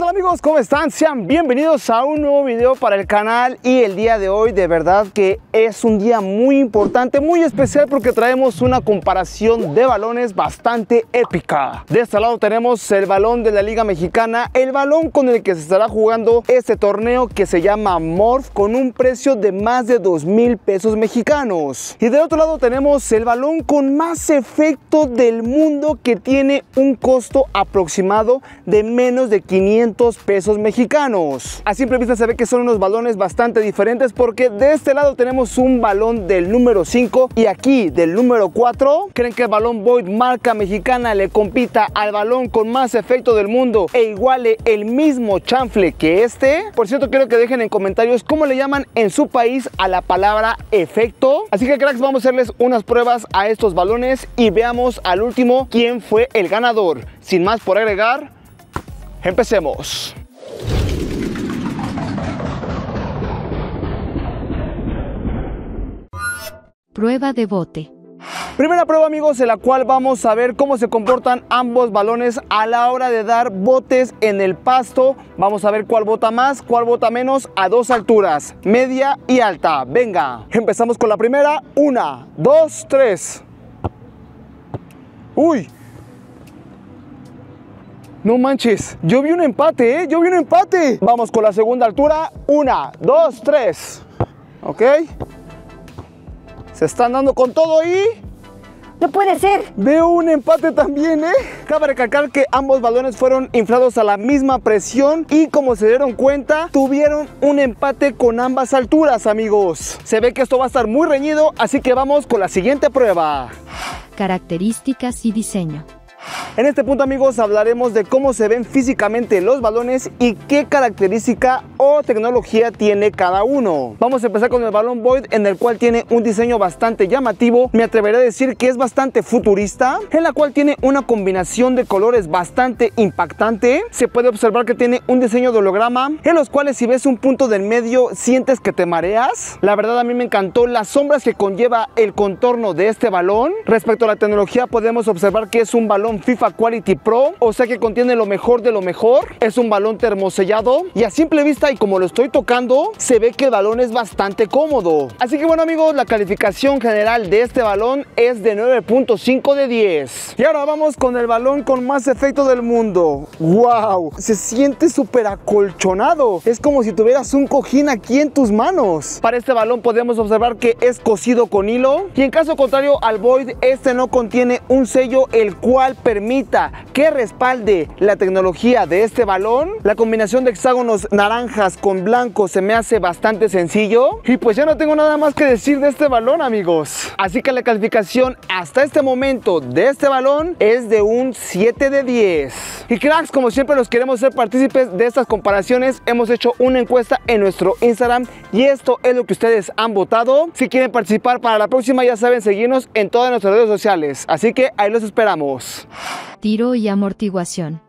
tal amigos? ¿Cómo están? Sean bienvenidos a un nuevo video para el canal y el día de hoy de verdad que es un día muy importante, muy especial porque traemos una comparación de balones bastante épica. De este lado tenemos el balón de la Liga Mexicana, el balón con el que se estará jugando este torneo que se llama Morph con un precio de más de 2 mil pesos mexicanos. Y de otro lado tenemos el balón con más efecto del mundo que tiene un costo aproximado de menos de 500 pesos mexicanos. A simple vista se ve que son unos balones bastante diferentes porque de este lado tenemos un balón del número 5 y aquí del número 4. ¿Creen que el balón Void marca mexicana le compita al balón con más efecto del mundo e iguale el mismo chanfle que este? Por cierto, quiero que dejen en comentarios cómo le llaman en su país a la palabra efecto. Así que cracks, vamos a hacerles unas pruebas a estos balones y veamos al último quién fue el ganador. Sin más por agregar, Empecemos. Prueba de bote. Primera prueba amigos en la cual vamos a ver cómo se comportan ambos balones a la hora de dar botes en el pasto. Vamos a ver cuál bota más, cuál bota menos a dos alturas, media y alta. Venga, empezamos con la primera. Una, dos, tres. Uy, no manches, yo vi un empate, ¿eh? Yo vi un empate. Vamos con la segunda altura. Una, dos, tres. ¿Ok? Se están dando con todo y... No puede ser. Veo un empate también, ¿eh? Cabe recalcar que ambos balones fueron inflados a la misma presión y como se dieron cuenta, tuvieron un empate con ambas alturas, amigos. Se ve que esto va a estar muy reñido, así que vamos con la siguiente prueba. Características y diseño. En este punto amigos hablaremos de cómo se ven físicamente los balones y qué característica o tecnología tiene cada uno. Vamos a empezar con el balón Void en el cual tiene un diseño bastante llamativo, me atreveré a decir que es bastante futurista, en la cual tiene una combinación de colores bastante impactante. Se puede observar que tiene un diseño de holograma en los cuales si ves un punto del medio sientes que te mareas. La verdad a mí me encantó las sombras que conlleva el contorno de este balón. Respecto a la tecnología podemos observar que es un balón FIFA Quality Pro, o sea que contiene lo mejor de lo mejor. Es un balón termosellado y a simple vista y como lo estoy tocando, se ve que el balón es bastante cómodo. Así que bueno amigos, la calificación general de este balón es de 9.5 de 10. Y ahora vamos con el balón con más efecto del mundo. ¡Wow! Se siente súper acolchonado. Es como si tuvieras un cojín aquí en tus manos. Para este balón podemos observar que es cosido con hilo y en caso contrario al Void, este no contiene un sello el cual permita que respalde la tecnología de este balón. La combinación de hexágonos naranjas con blanco se me hace bastante sencillo. Y pues ya no tengo nada más que decir de este balón, amigos. Así que la calificación hasta este momento de este balón es de un 7 de 10. Y cracks, como siempre los queremos ser partícipes de estas comparaciones. Hemos hecho una encuesta en nuestro Instagram y esto es lo que ustedes han votado. Si quieren participar para la próxima, ya saben seguirnos en todas nuestras redes sociales. Así que ahí los esperamos. Tiro y amortiguación.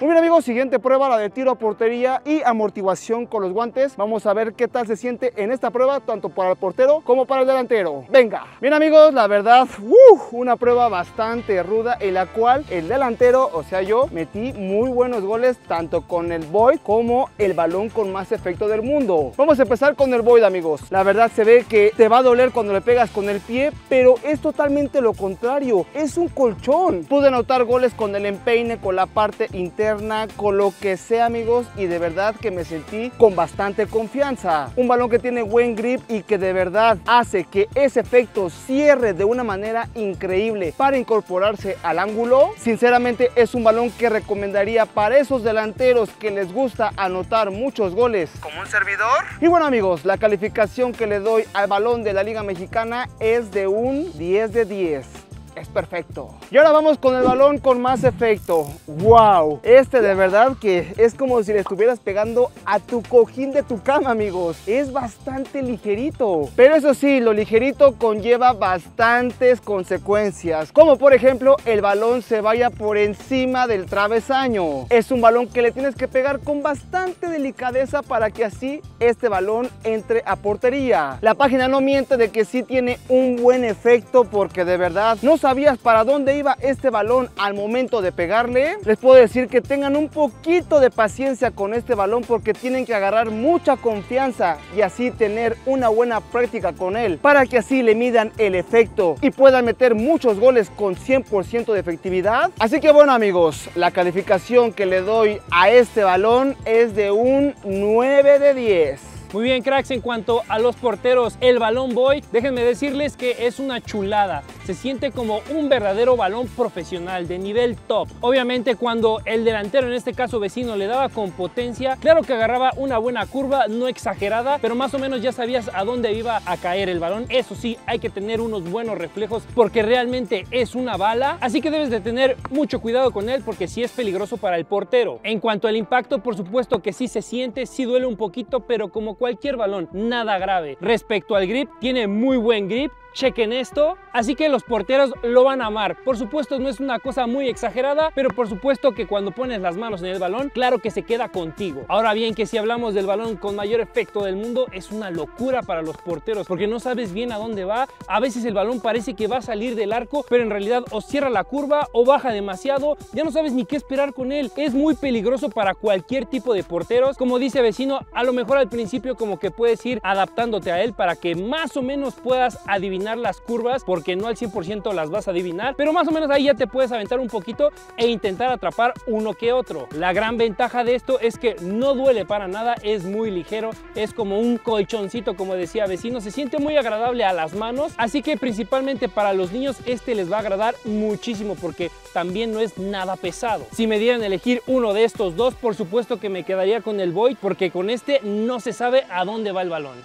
Muy bien amigos, siguiente prueba, la de tiro a portería y amortiguación con los guantes. Vamos a ver qué tal se siente en esta prueba, tanto para el portero como para el delantero. Venga. Bien amigos, la verdad, uh, una prueba bastante ruda en la cual el delantero, o sea yo, metí muy buenos goles tanto con el Void como el balón con más efecto del mundo. Vamos a empezar con el Void amigos. La verdad se ve que te va a doler cuando le pegas con el pie, pero es totalmente lo contrario. Es un colchón. Pude anotar goles con el empeine, con la parte interna, con lo que sea amigos y de verdad que me sentí con bastante confianza. Un balón que tiene buen grip y que de verdad hace que ese efecto cierre de una manera increíble para incorporarse al ángulo. Sinceramente es un balón que recomendaría para esos delanteros que les gusta anotar muchos goles como un servidor. Y bueno amigos, la calificación que le doy al balón de la Liga Mexicana es de un 10 de 10 es perfecto. Y ahora vamos con el balón con más efecto. ¡Wow! Este de verdad que es como si le estuvieras pegando a tu cojín de tu cama, amigos. Es bastante ligerito. Pero eso sí, lo ligerito conlleva bastantes consecuencias. Como por ejemplo, el balón se vaya por encima del travesaño. Es un balón que le tienes que pegar con bastante delicadeza para que así este balón entre a portería. La página no miente de que sí tiene un buen efecto porque de verdad no sabías para dónde iba este balón al momento de pegarle, les puedo decir que tengan un poquito de paciencia con este balón porque tienen que agarrar mucha confianza y así tener una buena práctica con él para que así le midan el efecto y puedan meter muchos goles con 100% de efectividad. Así que bueno amigos, la calificación que le doy a este balón es de un 9 de 10. Muy bien, cracks, en cuanto a los porteros, el balón Boy, déjenme decirles que es una chulada. Se siente como un verdadero balón profesional de nivel top. Obviamente cuando el delantero, en este caso vecino, le daba con potencia, claro que agarraba una buena curva, no exagerada, pero más o menos ya sabías a dónde iba a caer el balón. Eso sí, hay que tener unos buenos reflejos porque realmente es una bala. Así que debes de tener mucho cuidado con él porque sí es peligroso para el portero. En cuanto al impacto, por supuesto que sí se siente, sí duele un poquito, pero como cualquier balón, nada grave. Respecto al grip, tiene muy buen grip, chequen esto. Así que los porteros lo van a amar. Por supuesto no es una cosa muy exagerada, pero por supuesto que cuando pones las manos en el balón, claro que se queda contigo. Ahora bien, que si hablamos del balón con mayor efecto del mundo, es una locura para los porteros, porque no sabes bien a dónde va. A veces el balón parece que va a salir del arco, pero en realidad o cierra la curva o baja demasiado. Ya no sabes ni qué esperar con él. Es muy peligroso para cualquier tipo de porteros. Como dice vecino, a lo mejor al principio como que puedes ir adaptándote a él para que más o menos puedas adivinar las curvas porque no al 100% las vas a adivinar, pero más o menos ahí ya te puedes aventar un poquito e intentar atrapar uno que otro. La gran ventaja de esto es que no duele para nada, es muy ligero, es como un colchoncito como decía vecino, se siente muy agradable a las manos, así que principalmente para los niños este les va a agradar muchísimo porque también no es nada pesado. Si me dieran elegir uno de estos dos, por supuesto que me quedaría con el Void porque con este no se sabe a dónde va el balón.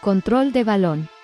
Control de balón.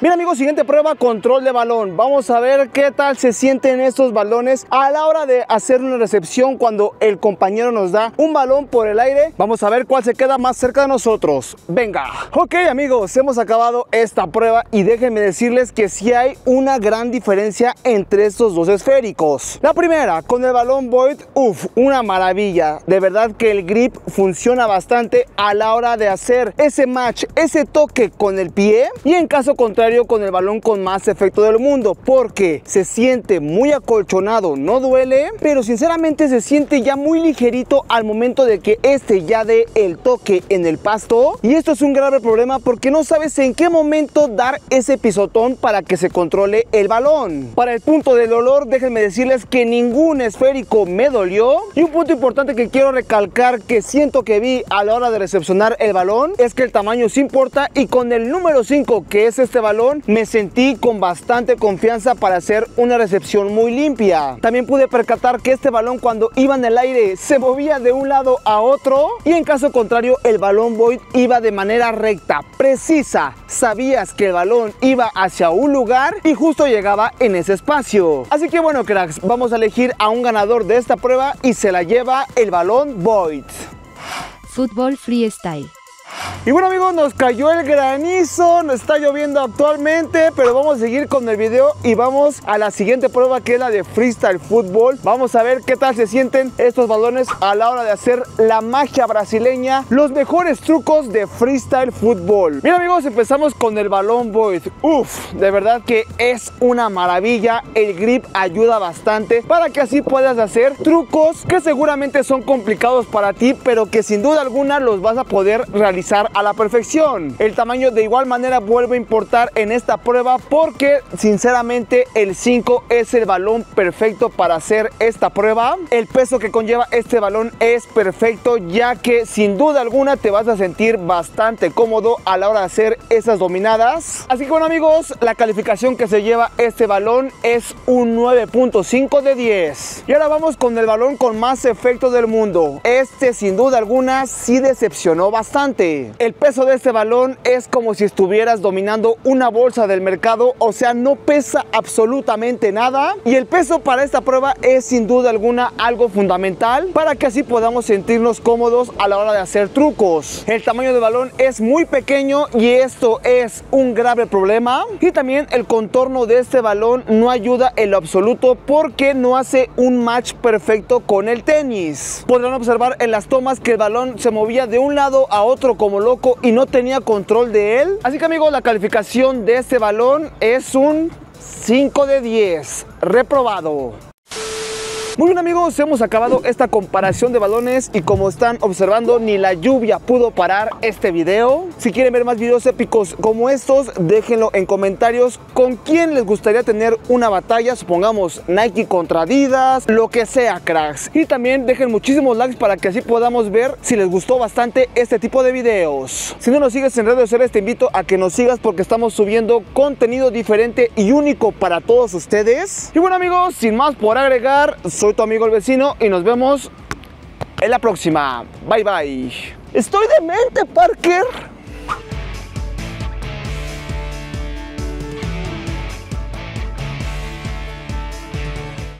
Bien amigos, siguiente prueba, control de balón. Vamos a ver qué tal se sienten estos balones a la hora de hacer una recepción cuando el compañero nos da un balón por el aire. Vamos a ver cuál se queda más cerca de nosotros. Venga. Ok amigos, hemos acabado esta prueba y déjenme decirles que sí hay una gran diferencia entre estos dos esféricos. La primera, con el balón Void, uff, una maravilla. De verdad que el grip funciona bastante a la hora de hacer ese match, ese toque con el pie. Y en caso contrario con el balón con más efecto del mundo porque se siente muy acolchonado, no duele, pero sinceramente se siente ya muy ligerito al momento de que este ya dé el toque en el pasto y esto es un grave problema porque no sabes en qué momento dar ese pisotón para que se controle el balón. Para el punto del dolor, déjenme decirles que ningún esférico me dolió y un punto importante que quiero recalcar que siento que vi a la hora de recepcionar el balón es que el tamaño sí importa y con el número 5 que es este balón, me sentí con bastante confianza para hacer una recepción muy limpia. También pude percatar que este balón cuando iba en el aire se movía de un lado a otro y en caso contrario el balón Void iba de manera recta, precisa. Sabías que el balón iba hacia un lugar y justo llegaba en ese espacio. Así que bueno cracks, vamos a elegir a un ganador de esta prueba y se la lleva el balón Void. Fútbol freestyle. Y bueno amigos, nos cayó el granizo, nos está lloviendo actualmente, pero vamos a seguir con el video y vamos a la siguiente prueba que es la de freestyle fútbol. Vamos a ver qué tal se sienten estos balones a la hora de hacer la magia brasileña, los mejores trucos de freestyle fútbol. Bien amigos, empezamos con el balón boys. Uf, de verdad que es una maravilla, el grip ayuda bastante para que así puedas hacer trucos que seguramente son complicados para ti, pero que sin duda alguna los vas a poder realizar a la perfección. El tamaño de igual manera vuelve a importar en esta prueba porque sinceramente el 5 es el balón perfecto para hacer esta prueba. El peso que conlleva este balón es perfecto ya que sin duda alguna te vas a sentir bastante cómodo a la hora de hacer esas dominadas. Así que bueno amigos, la calificación que se lleva este balón es un 9.5 de 10. Y ahora vamos con el balón con más efecto del mundo. Este sin duda alguna sí decepcionó bastante. El peso de este balón es como si estuvieras dominando una bolsa del mercado, o sea, no pesa absolutamente nada. Y el peso para esta prueba es sin duda alguna algo fundamental para que así podamos sentirnos cómodos a la hora de hacer trucos. El tamaño del balón es muy pequeño y esto es un grave problema. Y también el contorno de este balón no ayuda en lo absoluto porque no hace un match perfecto con el tenis. Podrán observar en las tomas que el balón se movía de un lado a otro como loco y no tenía control de él. Así que amigos, la calificación de este balón es un 5 de 10. Reprobado. Muy bien amigos, hemos acabado esta comparación de balones y como están observando ni la lluvia pudo parar este video. Si quieren ver más videos épicos como estos, déjenlo en comentarios con quién les gustaría tener una batalla, supongamos Nike contra Adidas, lo que sea cracks. Y también dejen muchísimos likes para que así podamos ver si les gustó bastante este tipo de videos. Si no nos sigues en redes sociales te invito a que nos sigas porque estamos subiendo contenido diferente y único para todos ustedes. Y bueno amigos, sin más por agregar, tu amigo el vecino y nos vemos en la próxima. Bye bye. Estoy demente, Parker.